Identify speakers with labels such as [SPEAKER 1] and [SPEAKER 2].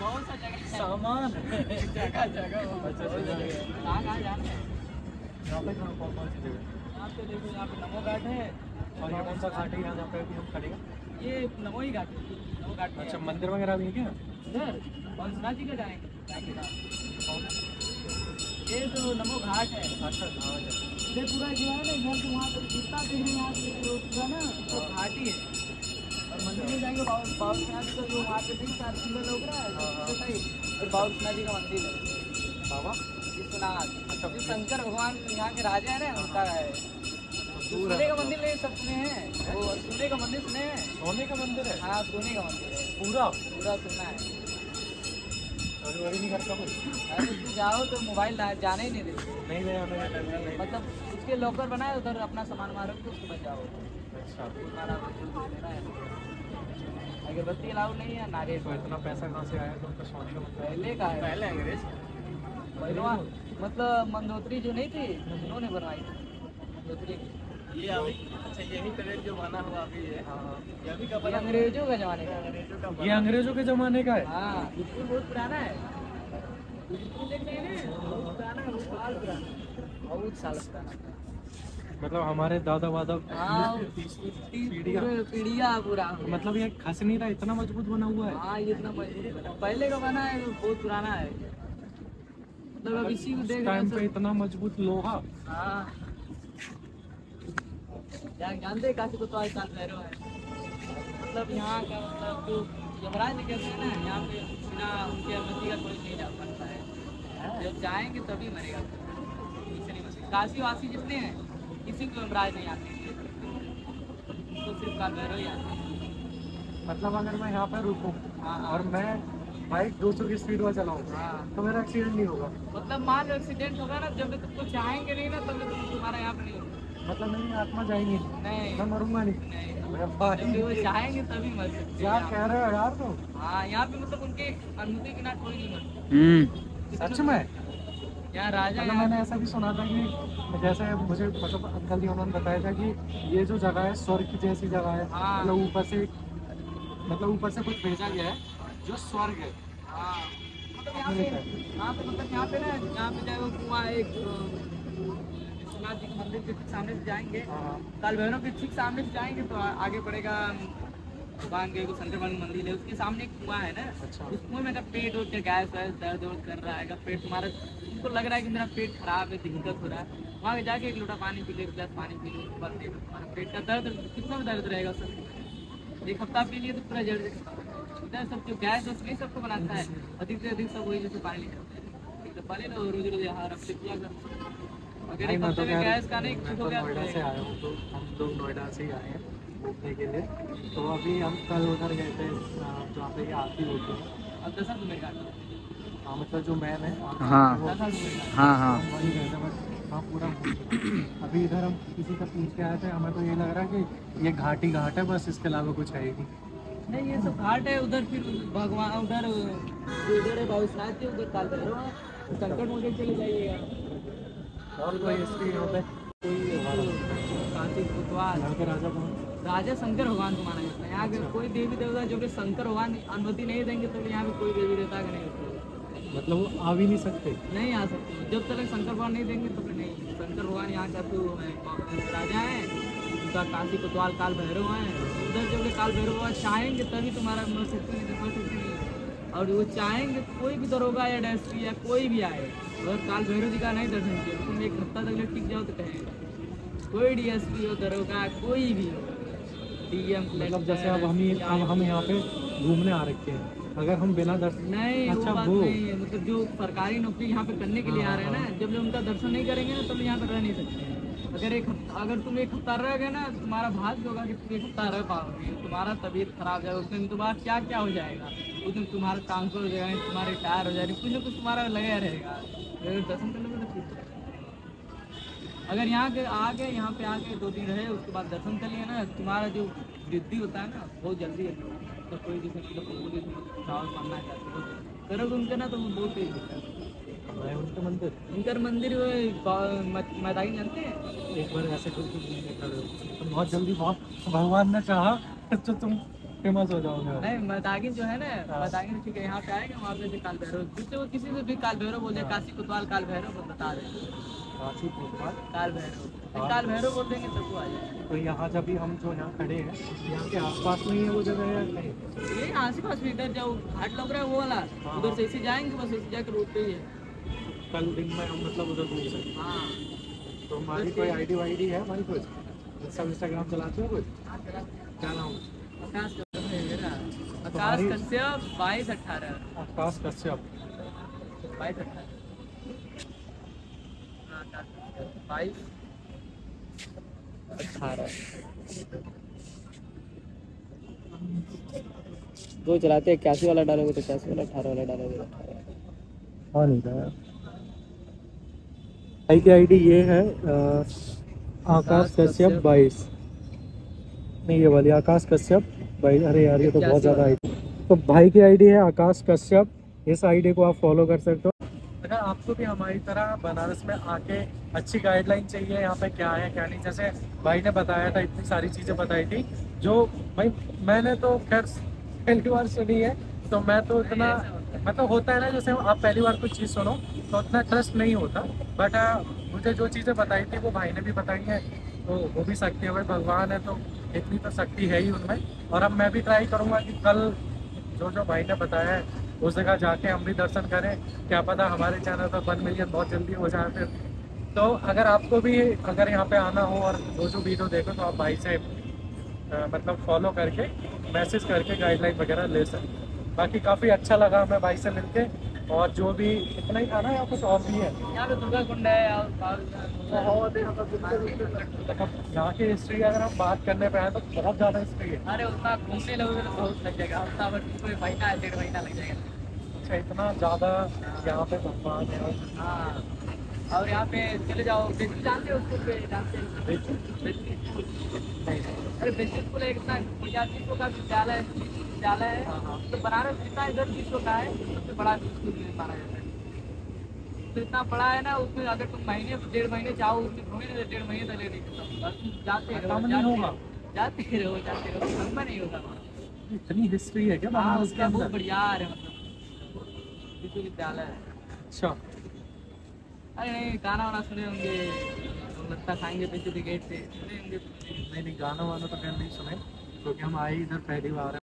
[SPEAKER 1] बहुत सा जगह।
[SPEAKER 2] सामान।
[SPEAKER 1] जगह जगह
[SPEAKER 2] अच्छा, यहाँ पे कौन सी जगह
[SPEAKER 1] यहाँ पे देखो यहाँ पे नमो घाट है
[SPEAKER 2] और ये कौन सा घाट है यहाँ पे हम खड़े हैं
[SPEAKER 1] ये नमो ही घाट नमो घाट
[SPEAKER 2] अच्छा मंदिर वगैरह भी है क्या?
[SPEAKER 1] इधर बंसना जी का जाएँगे। ये तो नमो घाट है।
[SPEAKER 2] अच्छा
[SPEAKER 1] इधर पूरा जो है ना इधर से वहाँ तक जितना हैं यहाँ से मंदिर में जाएँगे बाबू बाबू जी का जो चार लोग रहा है
[SPEAKER 2] हाँ, हाँ।
[SPEAKER 1] और बाबू सिन्हा जी का मंदिर है।
[SPEAKER 2] बाबा?
[SPEAKER 1] विश्वनाथ।
[SPEAKER 2] अच्छा,
[SPEAKER 1] जो शंकर भगवान यहाँ के राजा है ना उनका है।
[SPEAKER 2] सूर्य है
[SPEAKER 1] सोने का मंदिर नहीं सब सुने हैं? वो सोने का मंदिर सुने हैं?
[SPEAKER 2] सोने का मंदिर है?
[SPEAKER 1] हाँ सोने का मंदिर है।
[SPEAKER 2] पूरा?
[SPEAKER 1] पूरा सुना है। जाओ तो मोबाइल जाने ही नहीं देते।
[SPEAKER 2] नहीं का नहीं
[SPEAKER 1] मतलब उसके लॉकर बनाए उधर अपना सामान मारो तो उसको बच जाओ।
[SPEAKER 2] अच्छा।
[SPEAKER 1] अगरबत्ती अलाउ नहीं है नारियल
[SPEAKER 2] तो इतना पैसा कहाँ से आया? तो उनका सोने का
[SPEAKER 1] पहले का है।
[SPEAKER 2] पहले अंग्रेज़।
[SPEAKER 1] पहलवा मतलब मंदोत्री जो नहीं थी उन्होंने बनवाई थी। मंदोत्री।
[SPEAKER 2] ये अभी अच्छा यही तरह जो बना हुआ अभी है। हाँ हाँ। ये अभी का
[SPEAKER 1] ये अंग्रेज़ों के जमाने का। है।
[SPEAKER 2] ये अंग्रेज़ों के जमाने का है?
[SPEAKER 1] हाँ। बिल्कुल बहुत पुराना है। बिल्कुल देख रहे हैं बहुत पुराना है बहुत साल पुराना बहुत साल पुराना
[SPEAKER 2] मतलब हमारे दादा वादा
[SPEAKER 1] हाँ
[SPEAKER 2] पीढ़ियाँ
[SPEAKER 1] पूरे पीढ़िया। पूरा
[SPEAKER 2] मतलब ये खस नहीं रहा इतना मज़बूत बना हुआ है?
[SPEAKER 1] हाँ ये इतना मज़बूत पहले का बना है बहुत पुराना है। मतलब अब इसी को देख रहे
[SPEAKER 2] टाइम
[SPEAKER 1] हैं
[SPEAKER 2] पे इतना मज़बूत लोहा।
[SPEAKER 1] हाँ। जानते हैं काशी को तो आज साल भैरव है मतलब यहाँ का मतलब जो यमराज जी कहते हैं ना यहाँ पे बिना उनकी अनुमति का कोई नहीं जा सकता है। जब जाएँगे तभी मरेगा काशी वासी जितने हैं किसी को यमराज नहीं आते। तो सिर्फ़ काल भैरव ही आते हैं।
[SPEAKER 2] मतलब अगर मैं यहाँ पर रुकूँ
[SPEAKER 1] हाँ, हाँ।
[SPEAKER 2] और मैं बाइक 200 की स्पीड में चलाऊँ
[SPEAKER 1] हाँ।
[SPEAKER 2] तो मेरा एक्सीडेंट नहीं होगा।
[SPEAKER 1] मतलब मान लो एक्सीडेंट होगा ना जब तक तुमको चाहेंगे नहीं ना तब तुम तुम्हारा यहाँ पर नहीं होगा।
[SPEAKER 2] मतलब मेरी आत्मा जाएगी।
[SPEAKER 1] नहीं।
[SPEAKER 2] मैं मरूँगा नहीं।
[SPEAKER 1] नहीं।
[SPEAKER 2] मेरा
[SPEAKER 1] जब
[SPEAKER 2] भाई
[SPEAKER 1] भी वो चाहेंगे तभी मर सकते
[SPEAKER 2] क्या कह रहे हो यार तुम?
[SPEAKER 1] हाँ यहाँ पे मतलब उनके अनुमति के बिना कोई नहीं मर
[SPEAKER 2] सच में?
[SPEAKER 1] यहाँ राजा
[SPEAKER 2] मतलब मैंने ऐसा भी सुना था कि जैसे मुझे मतलब अंकल जी उन्होंने बताया था कि ये जो जगह है स्वर्ग की जैसी जगह है।
[SPEAKER 1] हाँ।
[SPEAKER 2] मतलब ऊपर से मतलब ऊपर से कुछ भेजा गया है जो स्वर्ग है।
[SPEAKER 1] हाँ। मतलब यहाँ पे यहाँ पे मतलब यहाँ पे ना यहाँ पे वो कुआँ एक विश्वनाथ जी के मंदिर के ठीक सामने से जाएँगे। काल भैरव के ठीक सामने से जाएँगे तो आगे पड़ेगा भगवान के शंकर मंदिर है उसके सामने एक कुआँ है ना?
[SPEAKER 2] अच्छा।
[SPEAKER 1] उस कुएँ में अगर पेट उठ के गैस वैस दर्द वर्द कर रहा है पेट तुम्हारा तुमको लग रहा है कि मेरा पेट खराब है दिक्कत हो रहा है वहाँ जाके एक लोटा पानी पी लो एक गिलास पानी पी लो उसके बाद देखो तुम्हारा पेट का दर्द कितना भी दर्द रहेगा सब एक हफ़्ता पी लिए तो पूरा जड़ इधर सब जो गैस वैस नहीं सबको बनाता है। अधिक से अधिक सब वही जैसे पानी लेकर एक तो पानी रोज रोज यहाँ रख से किया कर अगर
[SPEAKER 2] भाई
[SPEAKER 1] एक हफ़्ते
[SPEAKER 2] तो
[SPEAKER 1] में
[SPEAKER 2] खैर-
[SPEAKER 1] गैस का नहीं
[SPEAKER 2] मैं
[SPEAKER 1] ठीक
[SPEAKER 2] तो
[SPEAKER 1] हो गया
[SPEAKER 2] नोएडा से
[SPEAKER 1] तो
[SPEAKER 2] आया हूँ तो हम लोग नोएडा से ही आए हैं घूमने के लिए। तो अभी हम कल उधर गए थे जहाँ पे आरती होती है।
[SPEAKER 1] अब दस रुपये का
[SPEAKER 2] हाँ मतलब जो मैन है
[SPEAKER 3] हाँ। हाँ हाँ।
[SPEAKER 2] हम गए थे बट हाँ पूरा हैं। अभी इधर हम किसी से पूछ के आए थे हमें तो ये लग रहा है कि ये घाट ही घाट है बस इसके अलावा कुछ है ही नहीं।
[SPEAKER 1] नहीं ये सब घाट है उधर फिर भगवान उधर उधर है जी उधर काल भैरव संकट मोचन चले जाइएगा।
[SPEAKER 2] और कोई हिस्ट्री यहाँ पे
[SPEAKER 1] कोई
[SPEAKER 2] राजा कौन?
[SPEAKER 1] राजा शंकर भगवान को माना जाता है। यहाँ के कोई देवी देवता जो कि शंकर भगवान अनुमति नहीं देंगे तो यहाँ पे कोई देवी देवता का नहीं
[SPEAKER 2] मतलब वो आ भी नहीं सकते?
[SPEAKER 1] नहीं आ सकते। जब तक शंकर भगवान नहीं देंगे तो नहीं। शंकर भगवान यहाँ का तो राजा है उनका काशी कोतवाल काल भैरव है। उधर जब भी काल भैरव भगवान चाहेंगे तभी तुम्हारा मर सकते नहीं मर सकते नहीं और वो चाहेंगे तो कोई भी दरोगा या डस्ट्री या कोई भी आए अगर काल भैरव जी का नहीं दर्शन किया तुम एक हफ़्ता तक टिक जाओ तो कहेंगे। कोई डीएसपी हो दरोगा कोई भी हो डीएम
[SPEAKER 2] मतलब जैसे अब हम ही अब हम यहाँ पे घूमने आ रखे हैं। अगर हम बिना दर्शन
[SPEAKER 1] नहीं
[SPEAKER 2] अच्छा,
[SPEAKER 1] वो बात
[SPEAKER 2] वो।
[SPEAKER 1] नहीं है। मतलब जो सरकारी नौकरी यहाँ पे करने के लिए आ रहे हैं ना जब लोग उनका दर्शन नहीं करेंगे ना तब यहाँ पे रह नहीं सकते हैं। अगर एक हफ़्ता अगर तुम एक हफ़्ता रह गए ना तो तुम्हारा भाग्य होगा कि तुम एक हफ़्ता रह पाओगे। तुम्हारा तबीयत खराब जाएगा उस दिन तुम्हारा क्या क्या हो जाएगा? उस दिन तुम्हारा ट्रांसफ़र हो जाएगा तुम्हारे टायर हो जाएँगे कुछ ना कुछ तुम्हारा लगा रहेगा। दर्शन कर लोगे तो है। अगर यहाँ के आके यहाँ पे आके दो दिन रहे उसके बाद दर्शन कर लिए ना तुम्हारा जो वृद्धि होता है ना बहुत जल्दी है। तो कोई जैसे चावल पाना चाहते हो। करोगे उनके ना तो बहुत तेज होता है।
[SPEAKER 2] उनके मंदिर।
[SPEAKER 1] उनका मंदिर वो मैदानी जानते हैं?
[SPEAKER 2] एक बार ऐसे तो बहुत जल्दी बहुत भगवान ने चाहा तो तुम फ़ेमस हो जाओगे।
[SPEAKER 1] नहीं मदागिन जो है ना
[SPEAKER 2] हाँ।
[SPEAKER 1] मदागिन ठीक है यहाँ पे आएगा वहाँ पे से काल भैरव जिससे वो किसी से भी काल भैरव बोल दे
[SPEAKER 2] हाँ।
[SPEAKER 1] काशी कोतवाल काल भैरव बता दे
[SPEAKER 2] काशी फुटबॉल
[SPEAKER 1] काल भैरव
[SPEAKER 2] हाँ।
[SPEAKER 1] काल भैरव बोल देंगे आ जाएगा।
[SPEAKER 2] तो यहाँ जब भी हम जो यहाँ खड़े हैं यहाँ के आसपास में ही है वो जगह नहीं?
[SPEAKER 1] ये यहाँ से पास में इधर जो घाट लग रहा है वो वाला
[SPEAKER 2] हाँ।
[SPEAKER 1] उधर से ऐसे जाएँगे बस ऐसे जाकर रोड पे ही है।
[SPEAKER 2] कल दिन में हम मतलब उधर घूम सकते
[SPEAKER 1] हाँ।
[SPEAKER 2] हैं। तो हमारी कोई आईडी वाईडी है भाई कुछ इंस्टा इंस्टाग्राम चलाते हो कुछ क्या नाम
[SPEAKER 1] आकाश कश्यप है मेरा आकाश कश्यप बाईस अठारह।
[SPEAKER 2] आकाश कश्यप।
[SPEAKER 1] बाईस अठारह। हाँ, बाईस दो चलाते इक्यासी वाला डालोगे तो इक्यासी वाला अठारह वाला डालोगे तो अठारह।
[SPEAKER 2] हाँ नहीं था भाई की आईडी ये है आकाश कश्यप। बाईस। नहीं ये वाली आकाश कश्यप। बाईस अरे यार ये तो बहुत ज़्यादा आईडी तो भाई की आईडी है आकाश कश्यप। इस आईडी को आप फॉलो कर सकते हो। अगर आपको भी हमारी तरह बनारस में आके अच्छी गाइडलाइन चाहिए यहाँ पे क्या है क्या नहीं? जैसे भाई ने बताया था इतनी सारी चीज़ें बताई थी जो भाई मैंने तो खैर पहली बार सुनी है तो मैं तो इतना मतलब होता है। ना जैसे आप पहली बार कुछ चीज़ सुनो तो उतना ट्रस्ट नहीं होता। बट मुझे जो चीज़ें बताई थी वो भाई ने भी बताई हैं तो हो भी सकती है भाई भगवान है तो इतनी तो शक्ति है ही उनमें। और अब मैं भी ट्राई करूँगा कि कल जो जो भाई ने बताया है, उस जगह जाके हम भी दर्शन करें। क्या पता हमारे चैनल पर वन मिलियन बहुत जल्दी हो जाए फिर। तो अगर आपको भी, अगर यहाँ पे आना हो और जो जो वीडियो देखो तो आप भाई से मतलब फॉलो करके मैसेज करके गाइडलाइन वगैरह ले सकते बाकी काफ़ी अच्छा लगा हमें भाई से मिलके। और जो भी इतना ही था ना या कुछ और भी है
[SPEAKER 1] यहाँ पे दुर्गा कुंड है और और-
[SPEAKER 2] बहुत यहाँ पर मतलब यहाँ की हिस्ट्री अगर हम बात करने पे आए तो बहुत ज़्यादा हिस्ट्री है।
[SPEAKER 1] अरे उतना घूमने लगोगे तो बहुत लग जाएगा। हफ़्ता भर महीना डेढ़ महीना लग जाएगा।
[SPEAKER 2] अच्छा इतना ज़्यादा यहाँ पे भगवान है और
[SPEAKER 1] हाँ। यहाँ पे चले जाओ बेसिक जानते हो हो बेसिक अरे बेसिक स्कूल है इतना विद्यालय है विद्यालय है। तो बनारस जितना इधर विश्व का है सबसे बड़ा में माना जाता है। तो इतना बड़ा है ना उसमें अगर तुम महीने डेढ़ महीने चाहो उसमें घूमे तो डेढ़ महीने तक ले नहीं बस तुम जाते रहो जाते रहो, जाते रहो खत्म नहीं होगा
[SPEAKER 2] इतनी हिस्ट्री है क्या
[SPEAKER 1] हाँ उसका बहुत बढ़िया है मतलब। विश्वविद्यालय है।
[SPEAKER 2] अच्छा।
[SPEAKER 1] अरे नहीं गाना वाना सुने होंगे। लगता खाएँगे बेचते गेट से सुने होंगे।
[SPEAKER 2] नहीं नहीं गाना वाना तो खैर नहीं सुने क्योंकि हम आए इधर पहली बार। है